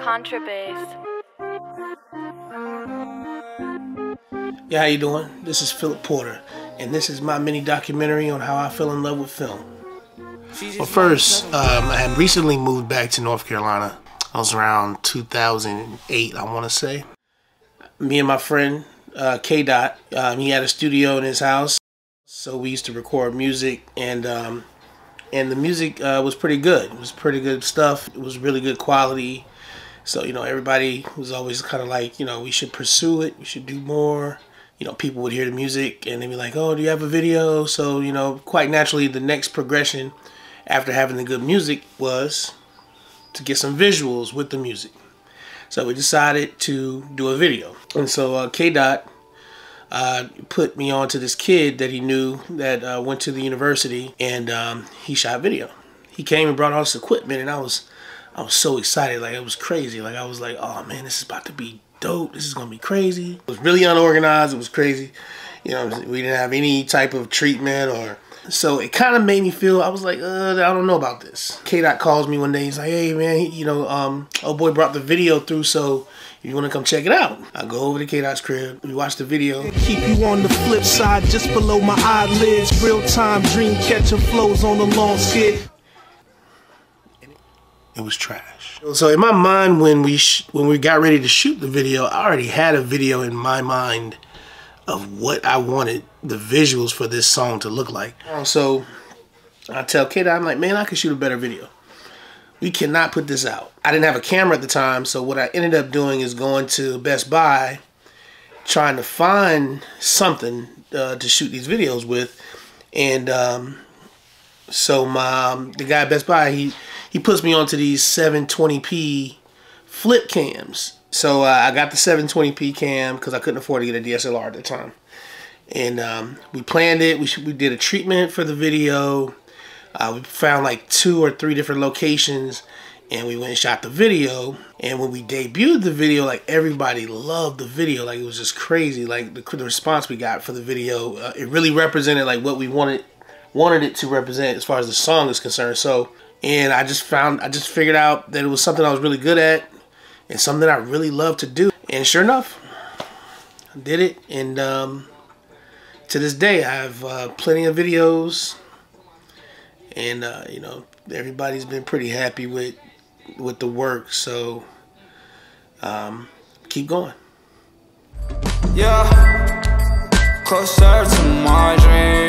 Contrabass. Yeah, how you doing? This is Philip Porter, and this is my mini documentary on how I fell in love with film. Well, first, um, I had recently moved back to North Carolina. I was around 2008, I want to say. Me and my friend uh, K Dot, um, he had a studio in his house, so we used to record music, and um, and the music uh, was pretty good. It was pretty good stuff. It was really good quality. So you know, everybody was always kind of like, you know, we should pursue it. We should do more. You know, people would hear the music and they'd be like, "Oh, do you have a video?" So you know, quite naturally, the next progression after having the good music was to get some visuals with the music. So we decided to do a video, and so uh, K Dot uh, put me on to this kid that he knew that uh, went to the university, and um, he shot video. He came and brought all this equipment, and I was I was so excited, like it was crazy. Like I was like, oh man, this is about to be dope. This is gonna be crazy. It was really unorganized. It was crazy. You know, we didn't have any type of treatment or so it kind of made me feel I was like, uh, I don't know about this. K Dot calls me one day. He's like, hey man, you know, um, oh boy brought the video through, so you want to come check it out? I go over to K Dot's crib. We watch the video. Keep you on the flip side, just below my eyelids. Real time dream catcher flows on the long skid. It was trash. So in my mind, when we when we got ready to shoot the video, I already had a video in my mind of what I wanted the visuals for this song to look like. So I tell Kate, I'm like, man, I could shoot a better video. We cannot put this out. I didn't have a camera at the time, so what I ended up doing is going to Best Buy, trying to find something uh, to shoot these videos with, and um, so my um, the guy at Best Buy he he puts me onto these 720p flip cams. So uh, I got the 720p cam because I couldn't afford to get a DSLR at the time, and um, we planned it. We we did a treatment for the video. Uh, we found like two or three different locations and we went and shot the video. And when we debuted the video, like everybody loved the video. Like it was just crazy. Like the, the response we got for the video, uh, it really represented like what we wanted wanted it to represent as far as the song is concerned. So, and I just found, I just figured out that it was something I was really good at and something I really love to do. And sure enough, I did it. And um, to this day, I have uh, plenty of videos. And uh, you know everybody's been pretty happy with with the work. So um, keep going. Yeah. Closer to my dream